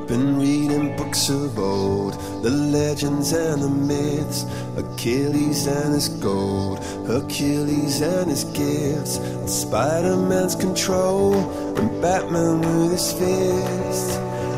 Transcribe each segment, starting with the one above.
been reading books of old, the legends and the myths, Achilles and his gold, Hercules and his gifts, Spider Man's control, and Batman with his fists.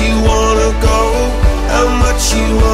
You wanna go? How much you wanna